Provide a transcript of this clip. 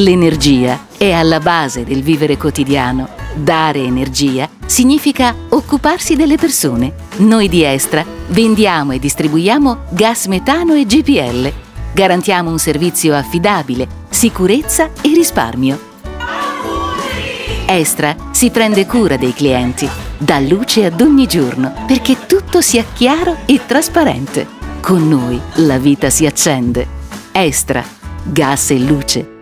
L'energia è alla base del vivere quotidiano. Dare energia significa occuparsi delle persone. Noi di Estra vendiamo e distribuiamo gas metano e GPL. Garantiamo un servizio affidabile, sicurezza e risparmio. Estra si prende cura dei clienti, dà luce ad ogni giorno perché tutto sia chiaro e trasparente. Con noi la vita si accende. Estra, gas e luce